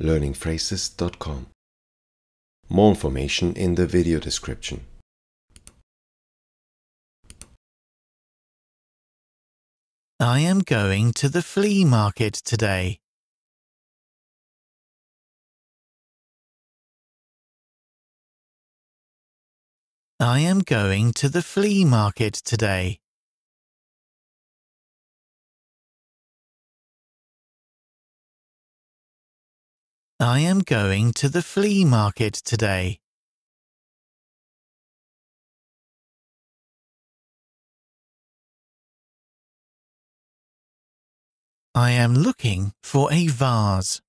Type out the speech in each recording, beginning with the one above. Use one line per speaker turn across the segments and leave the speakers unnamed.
learningphrases.com. More information in the video description.
I am going to the flea market today. I am going to the flea market today. I am going to the flea market today. I am looking for a vase.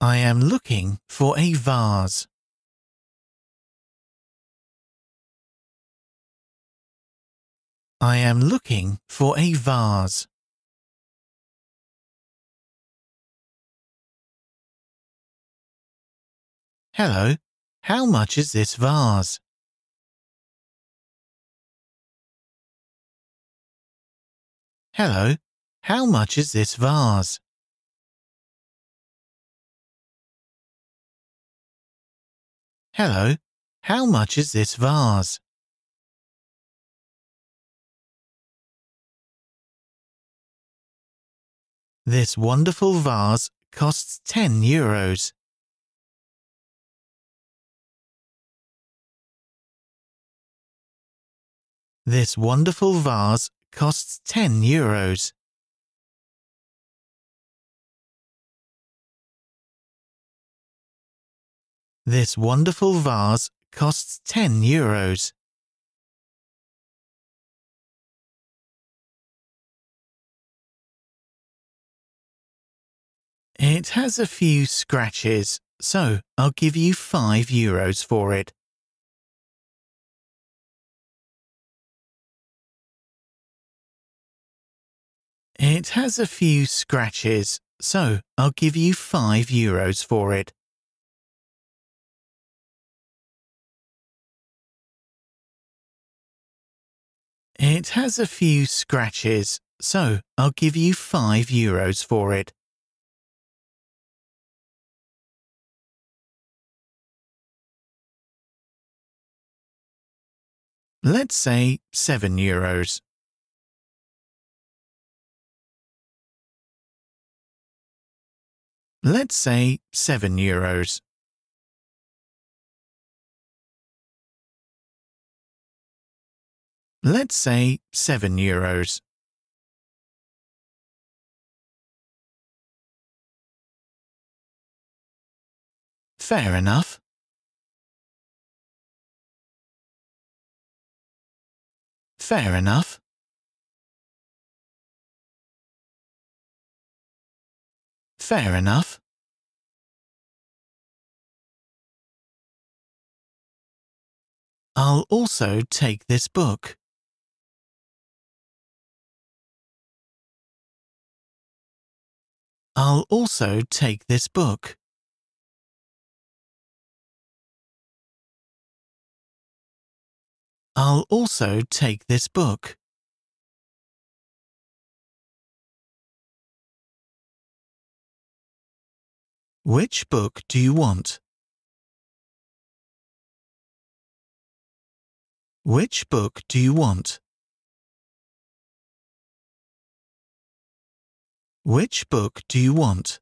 I am looking for a vase. I am looking for a vase. Hello, how much is this vase? Hello, how much is this vase? Hello, how much is this vase? This wonderful vase costs 10 euros. This wonderful vase costs 10 euros. This wonderful vase costs 10 euros. It has a few scratches, so I'll give you 5 euros for it. It has a few scratches, so I'll give you 5 euros for it. It has a few scratches, so I'll give you 5 euros for it. Let's say 7 euros. Let's say 7 euros. Let's say 7 euros. Fair enough. Fair enough. Fair enough. I'll also take this book. I'll also take this book. I'll also take this book. Which book do you want? Which book do you want? Which book do you want?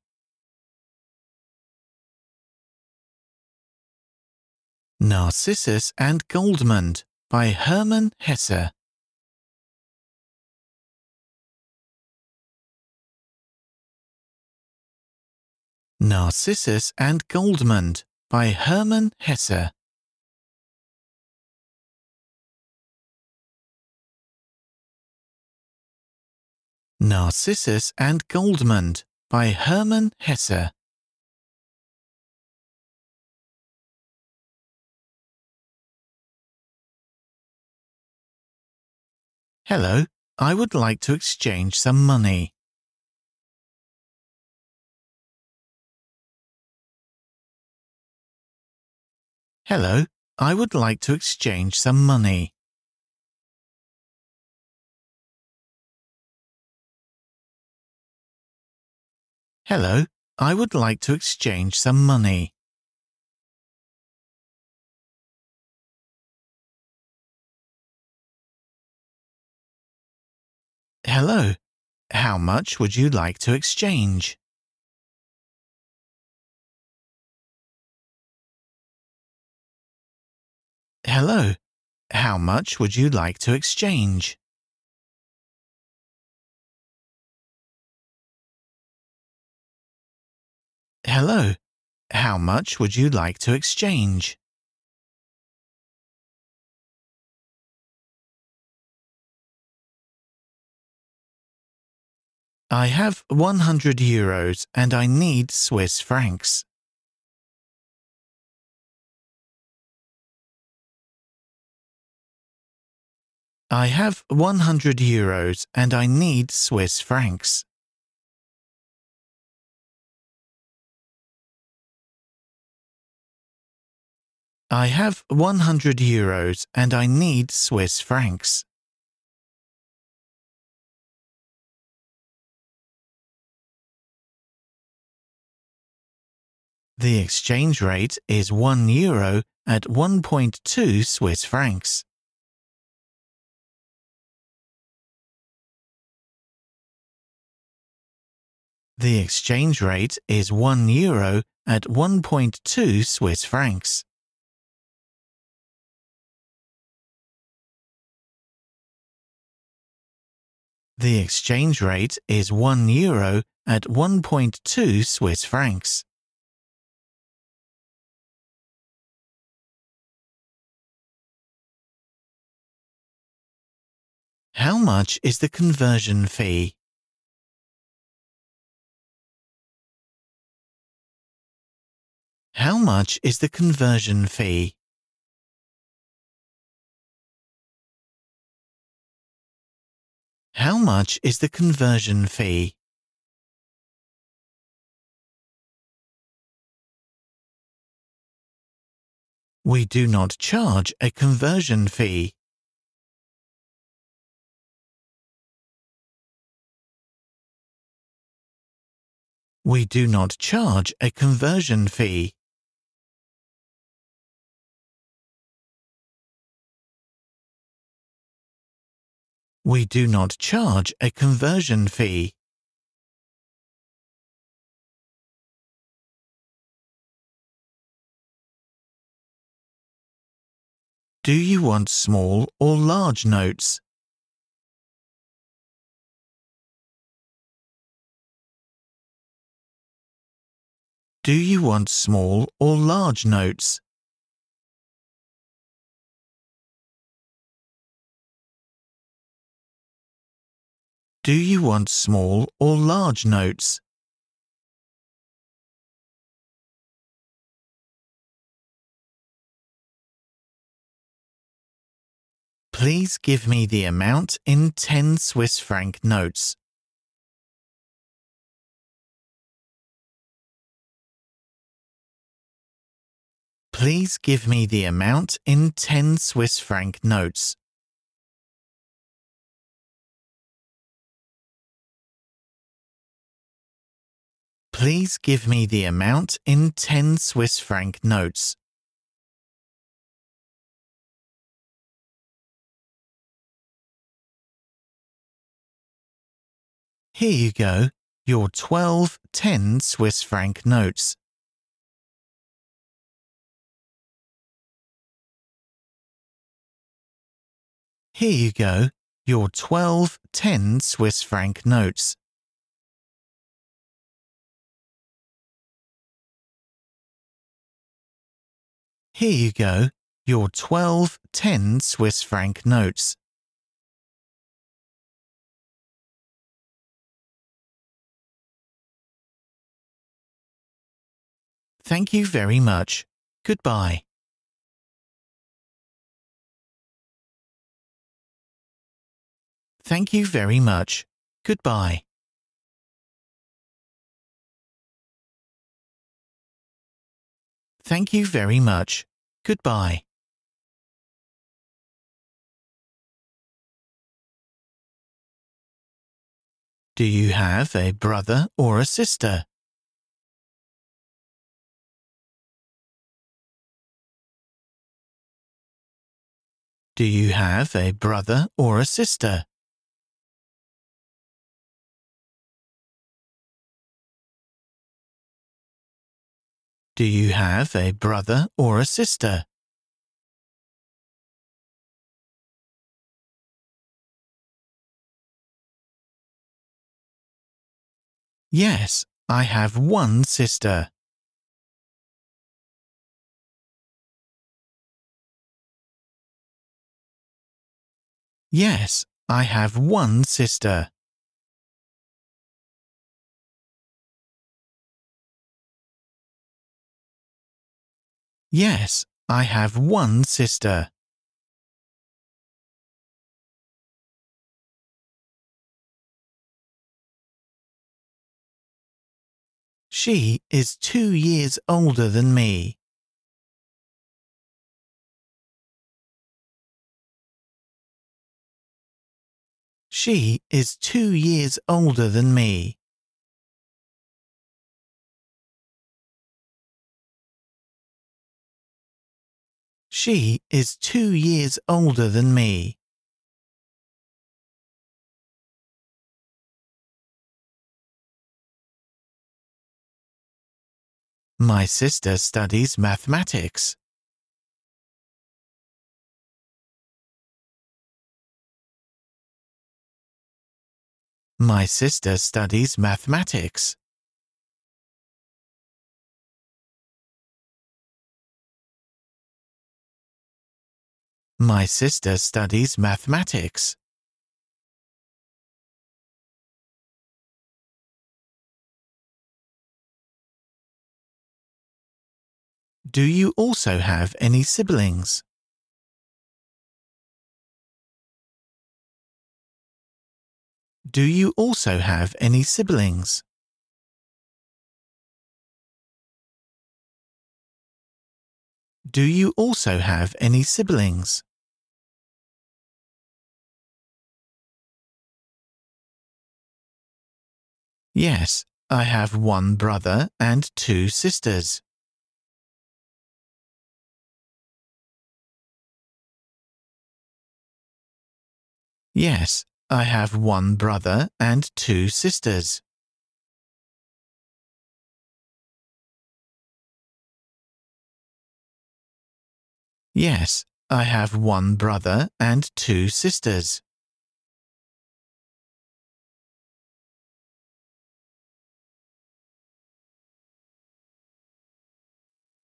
Narcissus and Goldmund by Hermann Hesse. Narcissus and Goldmund by Hermann Hesse. Narcissus and Goldmund by Hermann Hesse. Hello, I would like to exchange some money. Hello, I would like to exchange some money. Hello, I would like to exchange some money. Hello, how much would you like to exchange? Hello, how much would you like to exchange? Hello, how much would you like to exchange? I have 100 euros and I need Swiss francs. I have 100 euros and I need Swiss francs. I have 100 euros and I need Swiss francs. The exchange rate is 1 euro at 1.2 Swiss francs. The exchange rate is 1 euro at 1.2 Swiss francs. The exchange rate is 1 euro at 1.2 Swiss francs. How much is the conversion fee? How much is the conversion fee? How much is the conversion fee? We do not charge a conversion fee. We do not charge a conversion fee. We do not charge a conversion fee. Do you want small or large notes? Do you want small or large notes? Do you want small or large notes? Please give me the amount in 10 Swiss franc notes. Please give me the amount in 10 Swiss franc notes. Please give me the amount in 10 Swiss franc notes. Here you go, your 12 10 Swiss franc notes. Here you go, your 12 10 Swiss franc notes. Here you go, your 12 10 Swiss franc notes. Thank you very much. Goodbye. Thank you very much. Goodbye. Thank you very much. Goodbye Do you have a brother or a sister? Do you have a brother or a sister? Do you have a brother or a sister? Yes, I have one sister. Yes, I have one sister. Yes, I have one sister. She is two years older than me. She is two years older than me. She is two years older than me. My sister studies mathematics. My sister studies mathematics. My sister studies mathematics. Do you also have any siblings? Do you also have any siblings? Do you also have any siblings? Yes, I have one brother and two sisters. Yes, I have one brother and two sisters. Yes, I have one brother and two sisters.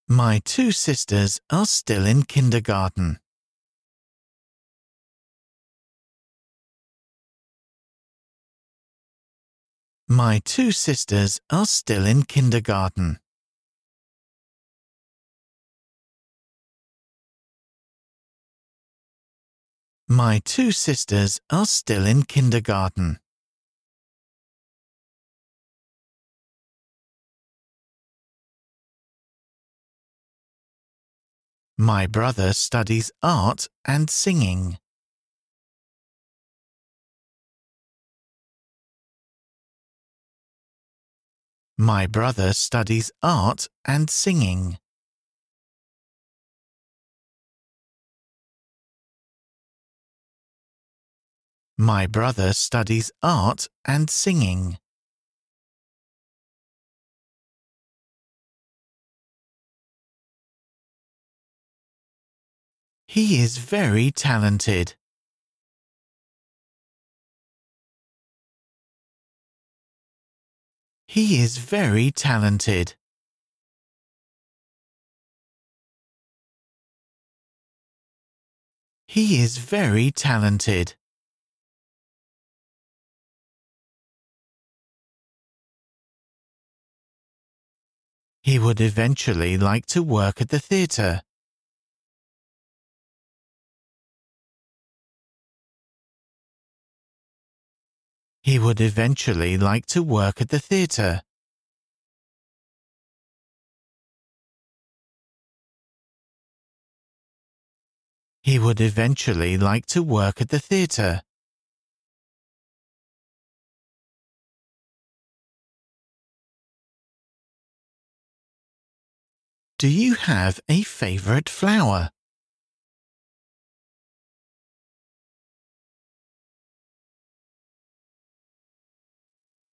My two sisters are still in kindergarten. My two sisters are still in kindergarten. My two sisters are still in kindergarten. My brother studies art and singing. My brother studies art and singing. My brother studies art and singing. He is very talented. He is very talented. He is very talented. He would eventually like to work at the theatre. He would eventually like to work at the theatre. He would eventually like to work at the theatre. Do you have a favorite flower?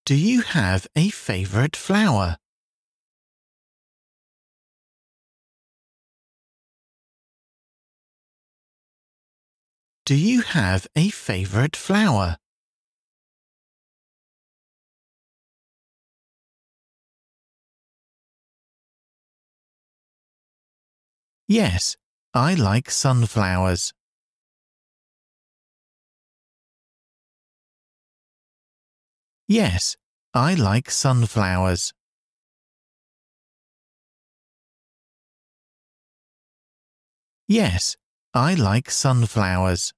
Do you have a favorite flower? Do you have a favorite flower? Yes, I like sunflowers. Yes, I like sunflowers. Yes, I like sunflowers.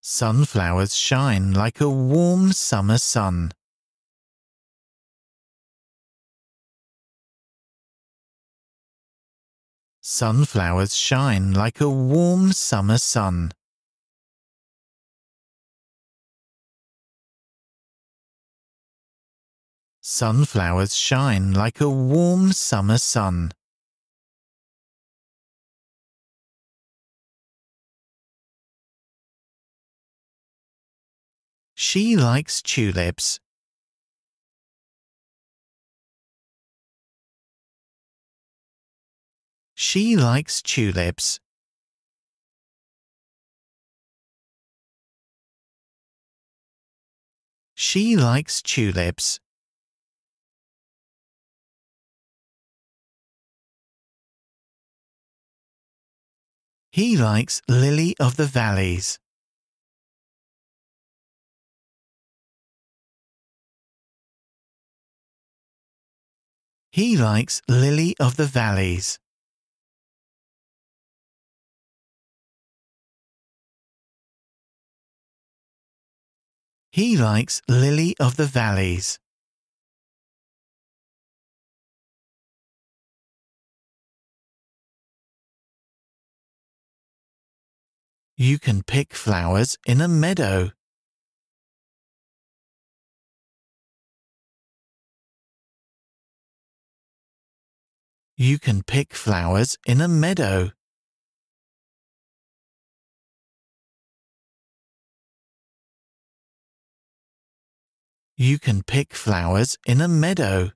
Sunflowers shine like a warm summer sun. Sunflowers shine like a warm summer sun. Sunflowers shine like a warm summer sun. She likes tulips. She likes tulips. She likes tulips. He likes lily of the valleys. He likes lily of the valleys. He likes lily of the valleys. You can pick flowers in a meadow. You can pick flowers in a meadow. You can pick flowers in a meadow.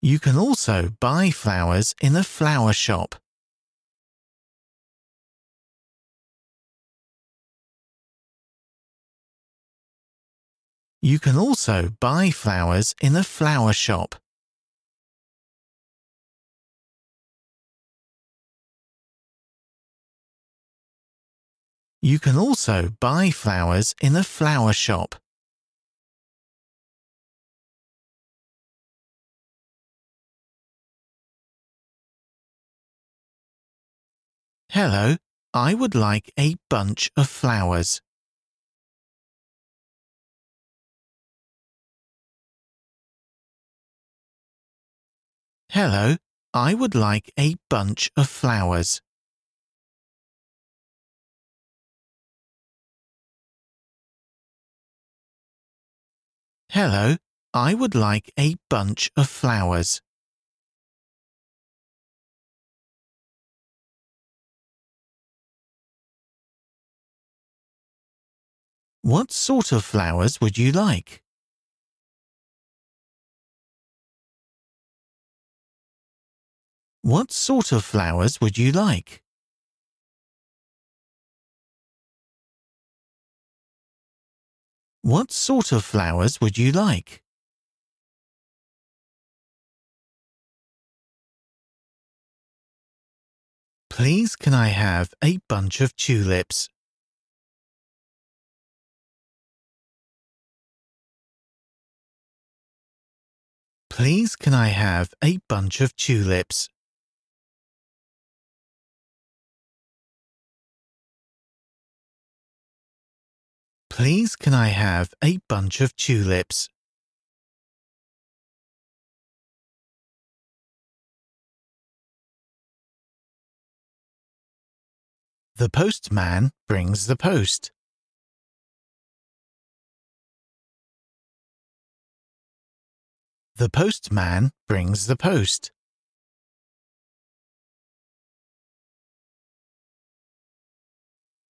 You can also buy flowers in a flower shop. You can also buy flowers in a flower shop. You can also buy flowers in a flower shop. Hello, I would like a bunch of flowers. Hello, I would like a bunch of flowers. Hello, I would like a bunch of flowers. What sort of flowers would you like? What sort of flowers would you like? What sort of flowers would you like? Please can I have a bunch of tulips? Please can I have a bunch of tulips? Please can I have a bunch of tulips? The postman brings the post. The postman brings the post.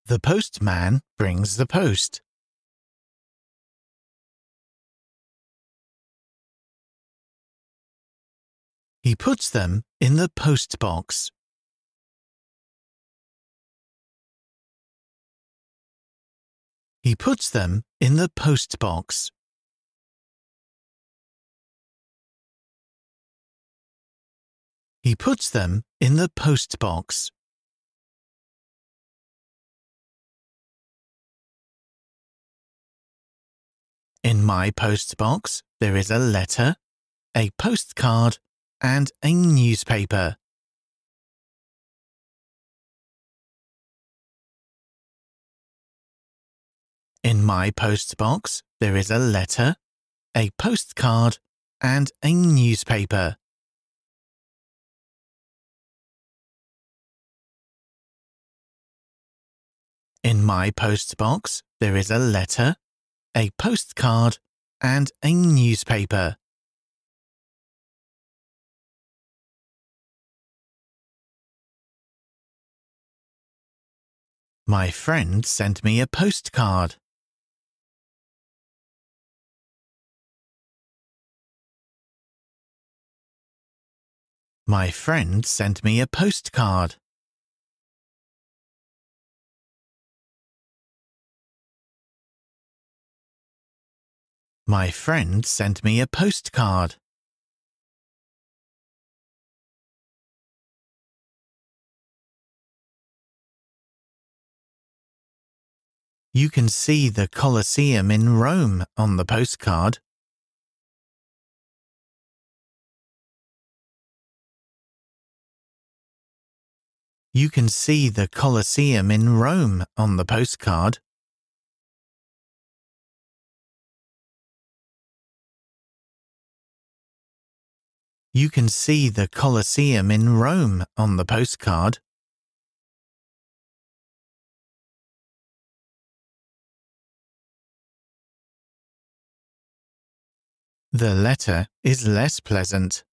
The postman brings the post. He puts them in the post box. He puts them in the post box. He puts them in the post box. In my post box, there is a letter, a postcard, and a newspaper. In my post box, there is a letter, a postcard, and a newspaper. In my post box, there is a letter, a postcard, and a newspaper. My friend sent me a postcard. My friend sent me a postcard. My friend sent me a postcard. You can see the Colosseum in Rome on the postcard. You can see the Colosseum in Rome on the postcard. You can see the Colosseum in Rome on the postcard. The letter is less pleasant.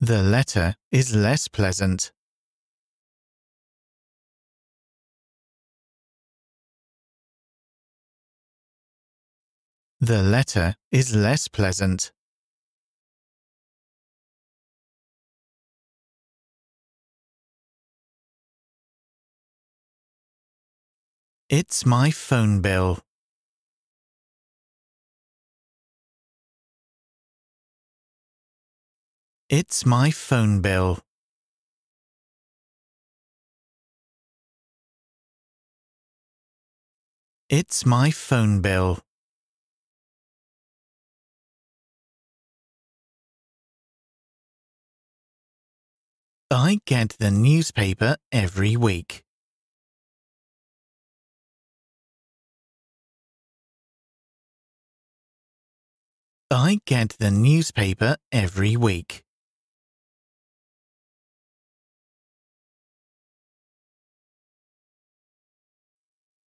The letter is less pleasant. The letter is less pleasant. It's my phone bill. It's my phone bill. It's my phone bill. I get the newspaper every week. I get the newspaper every week.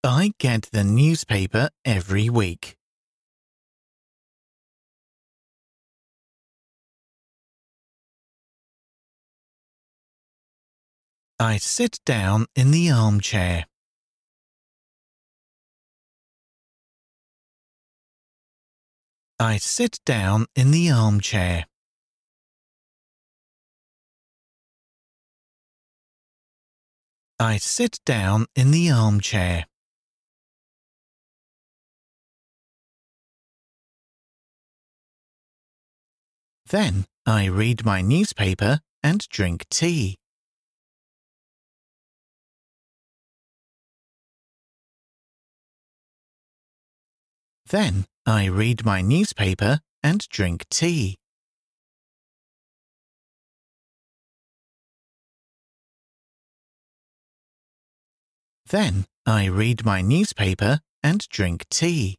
I get the newspaper every week. I sit down in the armchair. I sit down in the armchair. I sit down in the armchair. Then I read my newspaper and drink tea. Then I read my newspaper and drink tea. Then I read my newspaper and drink tea.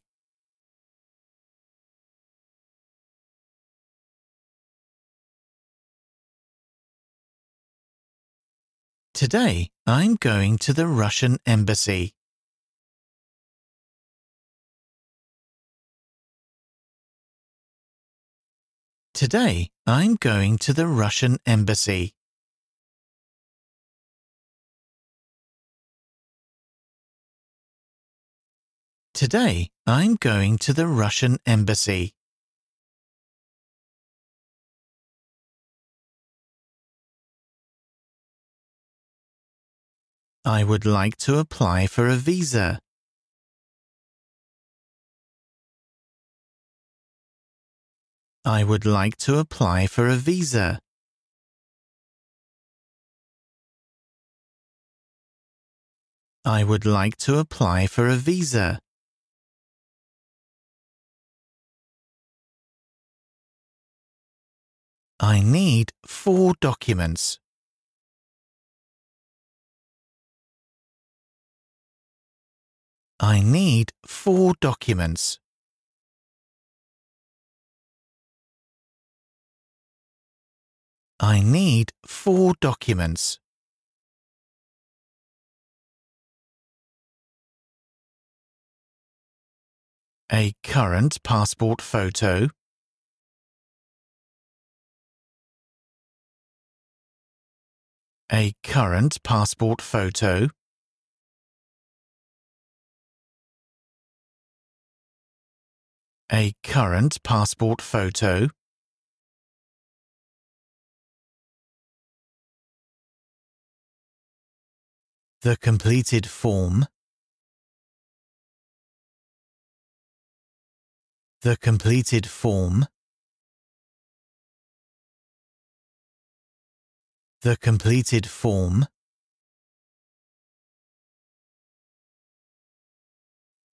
Today I'm going to the Russian embassy. Today, I'm going to the Russian embassy. Today, I'm going to the Russian embassy. I would like to apply for a visa. I would like to apply for a visa. I would like to apply for a visa. I need four documents. I need four documents. I need four documents. A current passport photo. A current passport photo. A current passport photo. The completed form. The completed form. The completed form.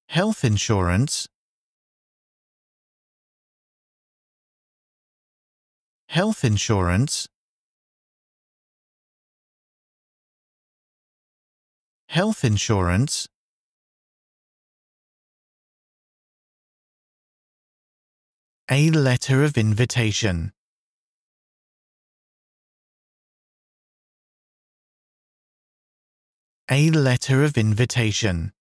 Health insurance. Health insurance. Health insurance. A letter of invitation. A letter of invitation.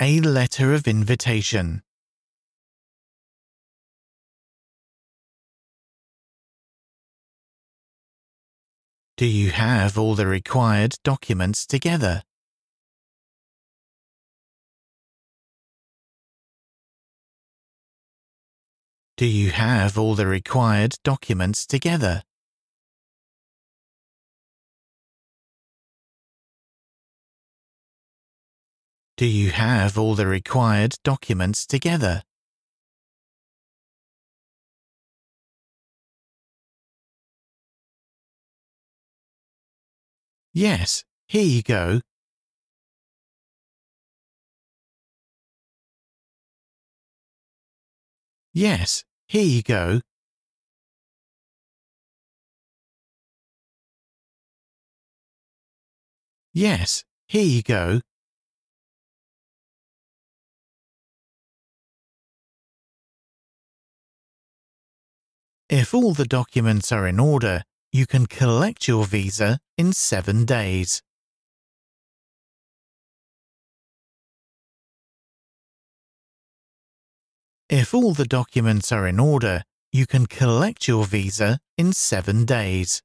A letter of invitation. Do you have all the required documents together? Do you have all the required documents together? Do you have all the required documents together? Yes, here you go. Yes, here you go. Yes, here you go. If all the documents are in order, you can collect your visa in seven days. If all the documents are in order, you can collect your visa in seven days.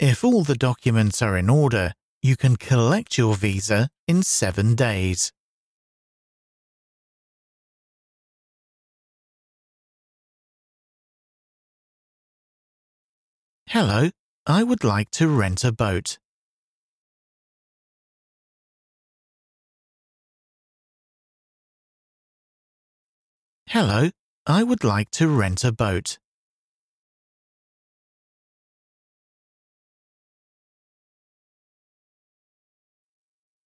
If all the documents are in order, you can collect your visa in seven days. Hello, I would like to rent a boat. Hello, I would like to rent a boat.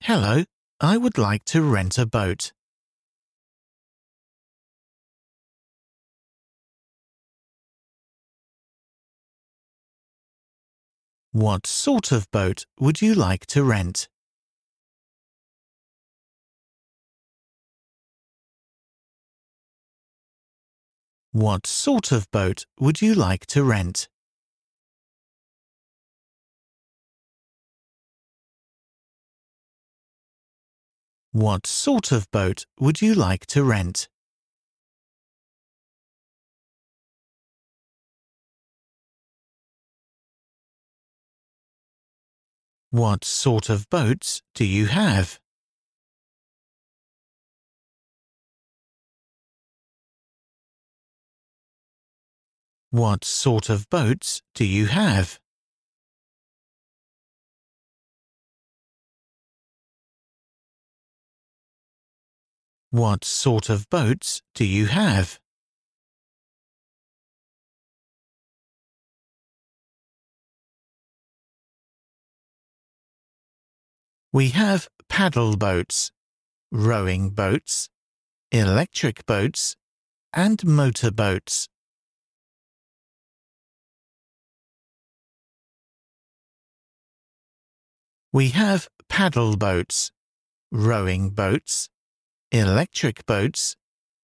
Hello, I would like to rent a boat. What sort of boat would you like to rent? What sort of boat would you like to rent? What sort of boat would you like to rent? What sort of boats do you have? What sort of boats do you have? What sort of boats do you have? We have paddle boats, rowing boats, electric boats, and motor boats. We have paddle boats, rowing boats, electric boats,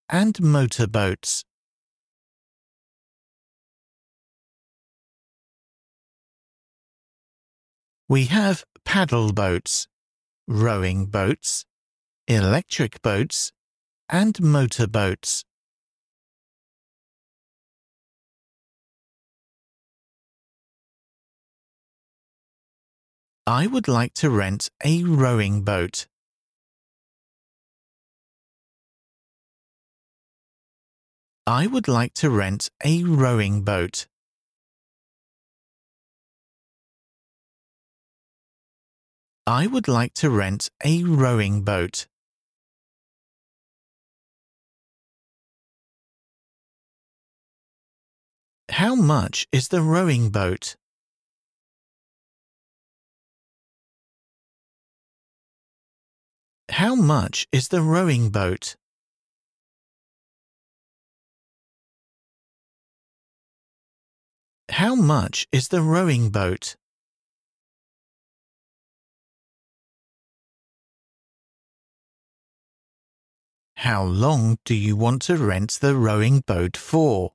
and motor boats. We have paddle boats, rowing boats, electric boats, and motor boats. I would like to rent a rowing boat. I would like to rent a rowing boat. I would like to rent a rowing boat. How much is the rowing boat? How much is the rowing boat? How much is the rowing boat? How long do you want to rent the rowing boat for?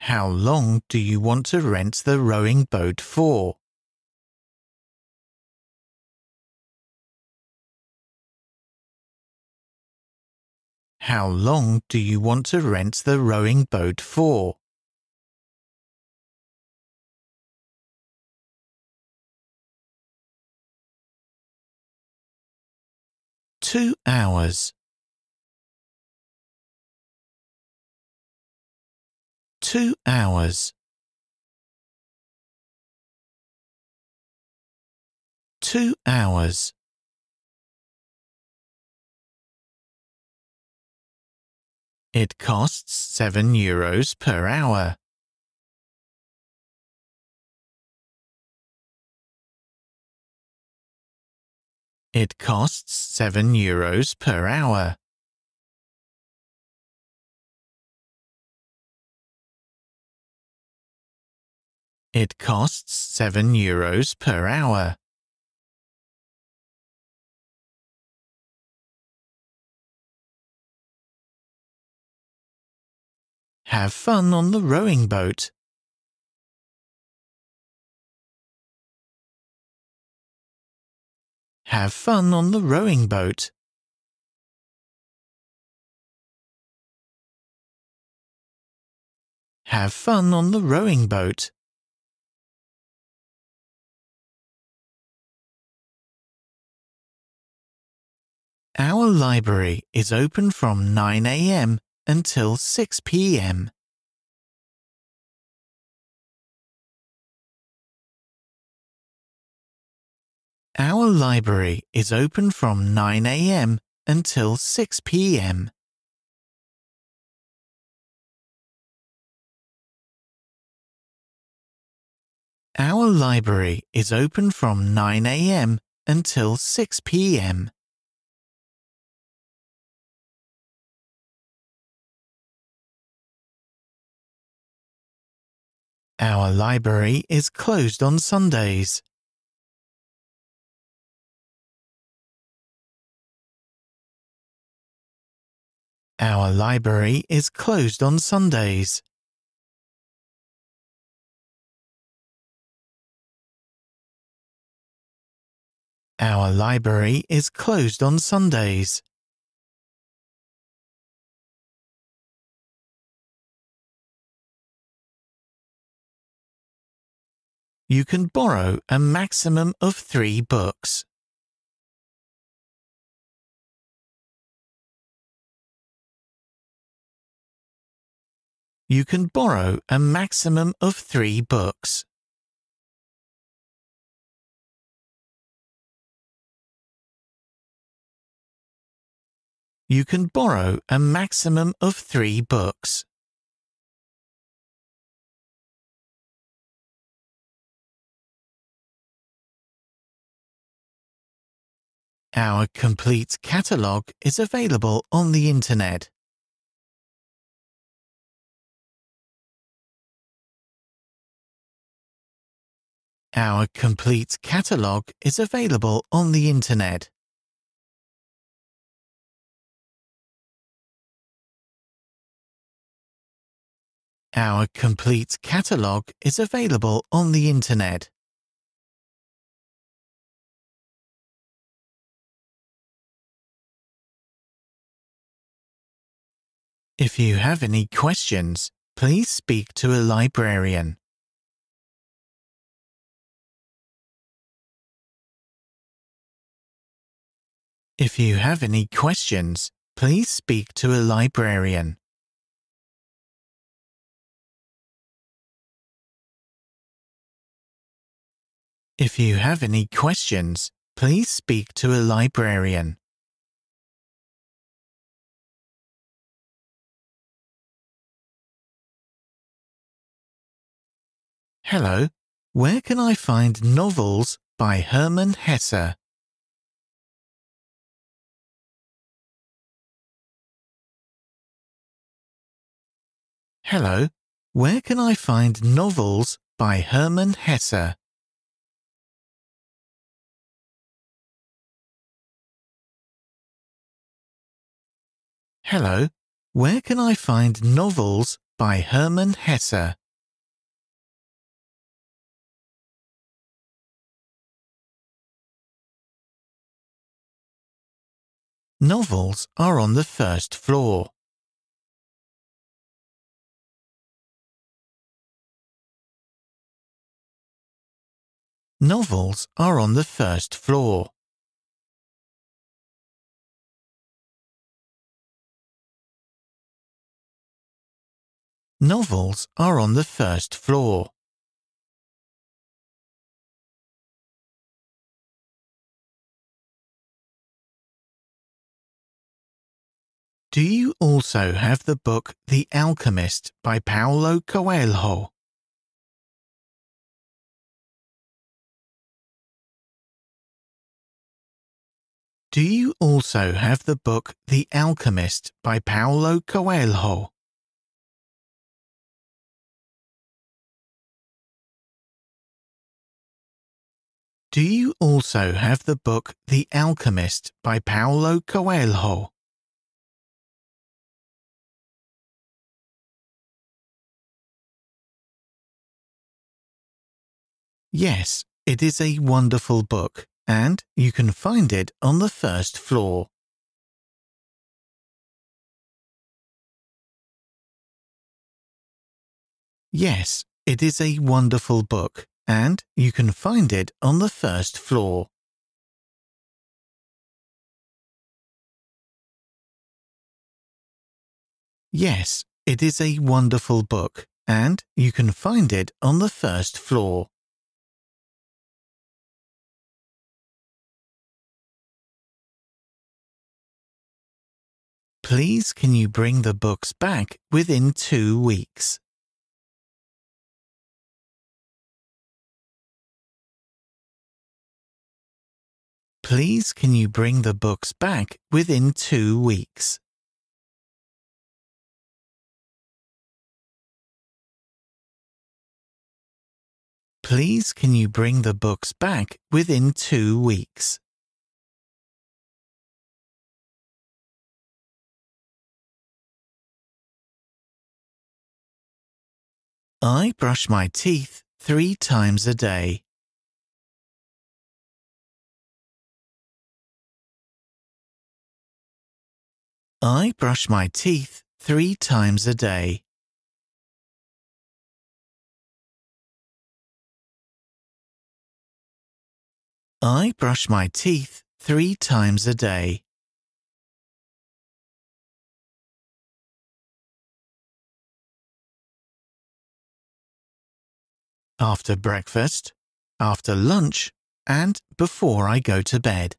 How long do you want to rent the rowing boat for? How long do you want to rent the rowing boat for? Two hours. Two hours. Two hours. It costs 7 euros per hour. It costs 7 euros per hour. It costs 7 euros per hour. Have fun on the rowing boat. Have fun on the rowing boat. Have fun on the rowing boat. Our library is open from 9 a.m. until 6 p.m. Our library is open from 9 a.m. until 6 p.m. Our library is open from 9 a.m. until 6 p.m. Our library is closed on Sundays. Our library is closed on Sundays. Our library is closed on Sundays. You can borrow a maximum of three books. You can borrow a maximum of three books. You can borrow a maximum of three books. Our complete catalogue is available on the Internet. Our complete catalogue is available on the Internet. Our complete catalogue is available on the Internet. If you have any questions, please speak to a librarian. If you have any questions, please speak to a librarian. If you have any questions, please speak to a librarian. Hello, where can I find novels by Hermann Hesse? Hello, where can I find novels by Hermann Hesse? Hello, where can I find novels by Hermann Hesse? Novels are on the first floor. Novels are on the first floor. Novels are on the first floor. Do you also have the book The Alchemist by Paulo Coelho? Do you also have the book The Alchemist by Paulo Coelho? Do you also have the book The Alchemist by Paulo Coelho? Yes, it is a wonderful book, and you can find it on the first floor. Yes, it is a wonderful book, and you can find it on the first floor. Yes, it is a wonderful book, and you can find it on the first floor. Please can you bring the books back within two weeks? Please can you bring the books back within two weeks? Please can you bring the books back within two weeks? I brush my teeth three times a day. I brush my teeth three times a day. I brush my teeth three times a day. After breakfast, after lunch, and before I go to bed.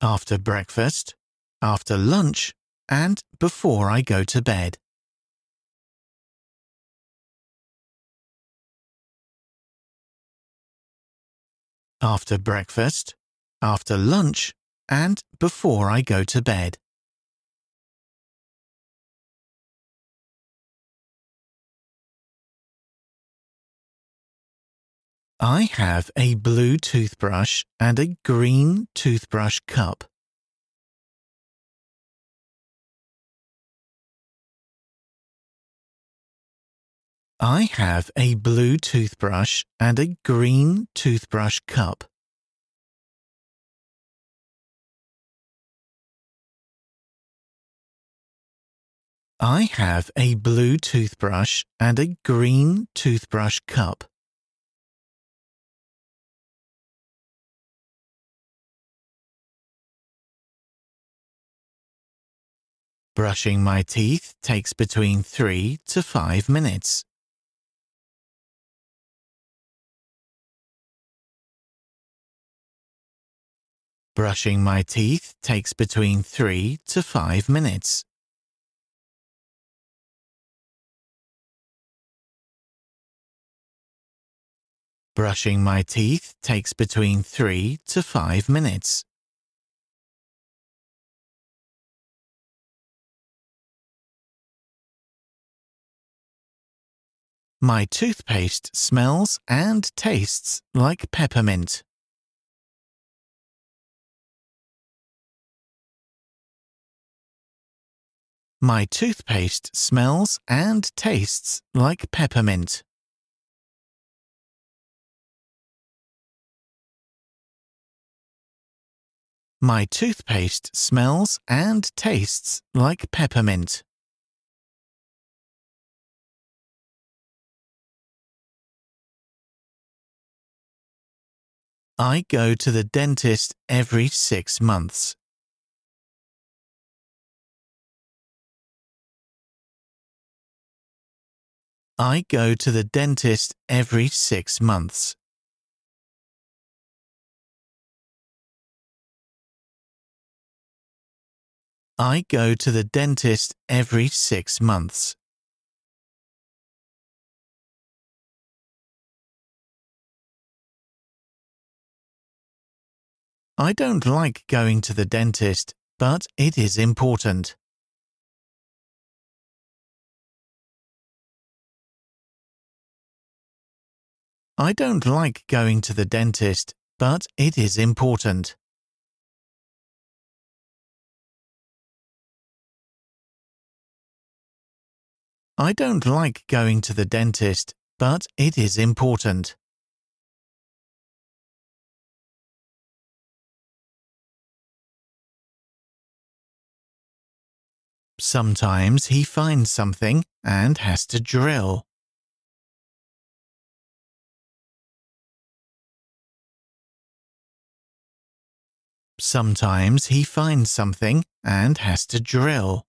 After breakfast, after lunch, and before I go to bed. After breakfast, after lunch, and before I go to bed. I have a blue toothbrush and a green toothbrush cup. I have a blue toothbrush and a green toothbrush cup. I have a blue toothbrush and a green toothbrush cup. Brushing my teeth takes between 3 to 5 minutes. Brushing my teeth takes between 3 to 5 minutes. Brushing my teeth takes between 3 to 5 minutes. My toothpaste smells and tastes like peppermint. My toothpaste smells and tastes like peppermint. My toothpaste smells and tastes like peppermint. I go to the dentist every six months. I go to the dentist every six months. I go to the dentist every six months. I don't like going to the dentist, but it is important. I don't like going to the dentist, but it is important. I don't like going to the dentist, but it is important. Sometimes he finds something and has to drill. Sometimes he finds something and has to drill.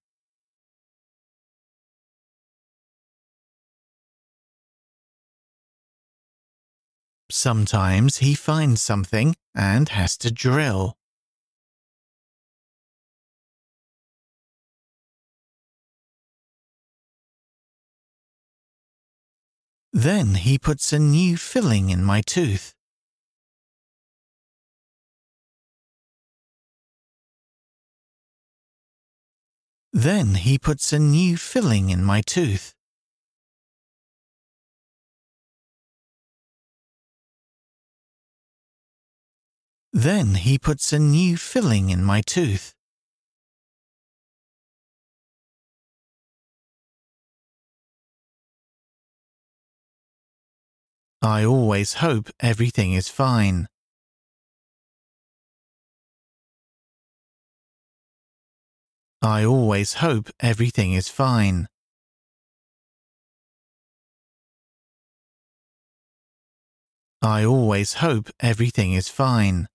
Sometimes he finds something and has to drill. Then he puts a new filling in my tooth. Then he puts a new filling in my tooth. Then he puts a new filling in my tooth. I always hope everything is fine. I always hope everything is fine. I always hope everything is fine.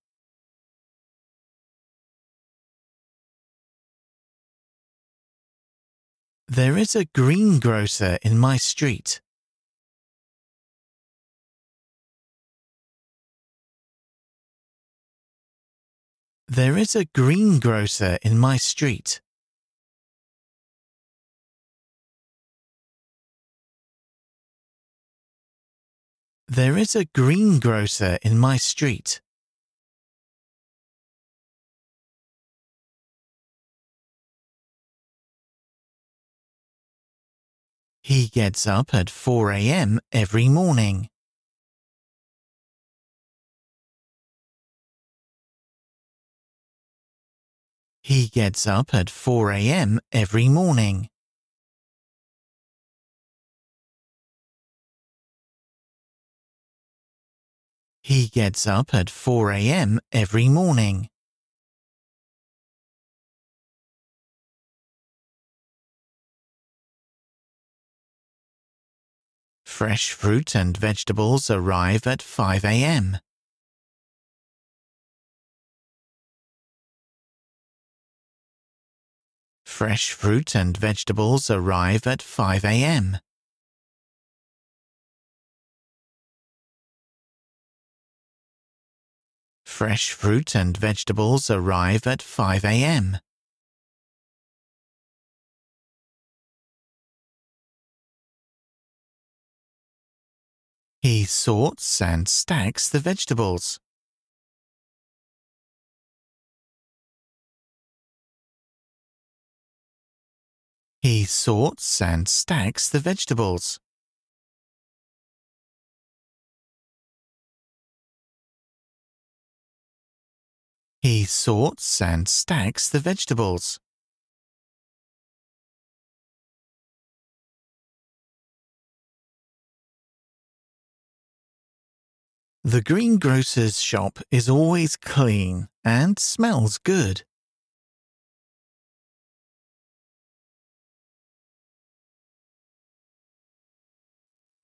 There is a greengrocer in my street. There is a greengrocer in my street. There is a greengrocer in my street. He gets up at 4 a.m. every morning. He gets up at 4 a.m. every morning. He gets up at 4 a.m. every morning. Fresh fruit and vegetables arrive at 5 a.m. Fresh fruit and vegetables arrive at 5 a.m. Fresh fruit and vegetables arrive at 5 a.m. He sorts and stacks the vegetables. He sorts and stacks the vegetables. He sorts and stacks the vegetables. The greengrocer's shop is always clean and smells good.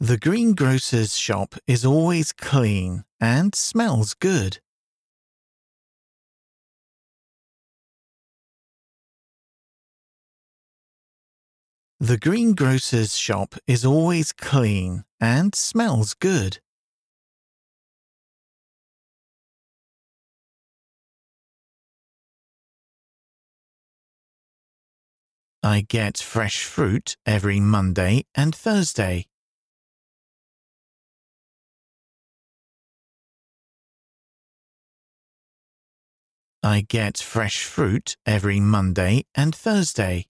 The greengrocer's shop is always clean and smells good. The greengrocer's shop is always clean and smells good. I get fresh fruit every Monday and Thursday. I get fresh fruit every Monday and Thursday.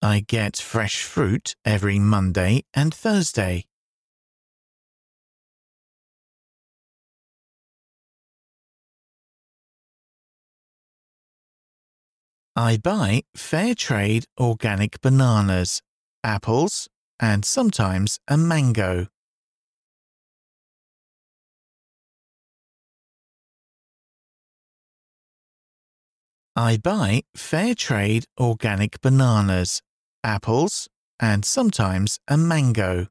I get fresh fruit every Monday and Thursday. I buy fair trade organic bananas, apples, and sometimes a mango. I buy fair trade organic bananas, apples, and sometimes a mango.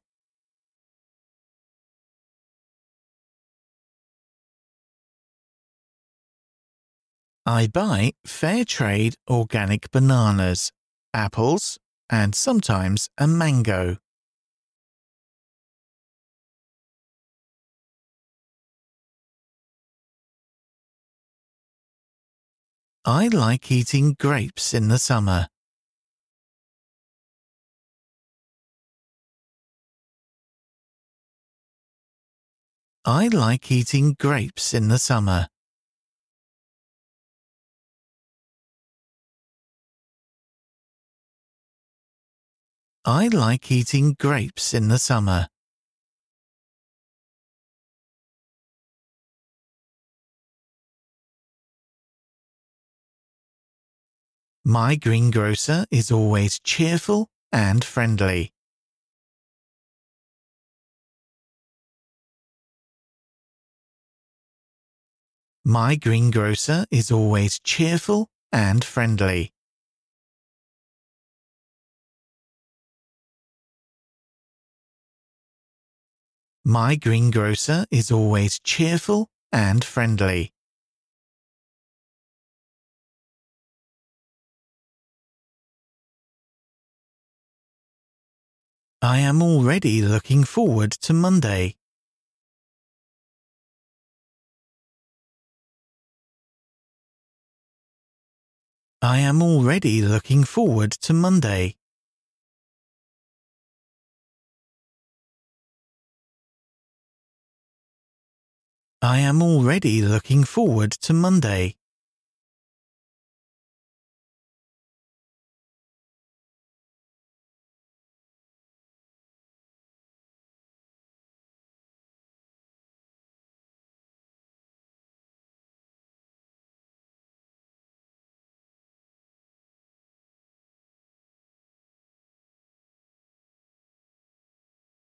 I buy fair trade organic bananas, apples, and sometimes a mango. I like eating grapes in the summer. I like eating grapes in the summer. I like eating grapes in the summer. My greengrocer is always cheerful and friendly. My greengrocer is always cheerful and friendly. My greengrocer is always cheerful and friendly. I am already looking forward to Monday. I am already looking forward to Monday. I am already looking forward to Monday.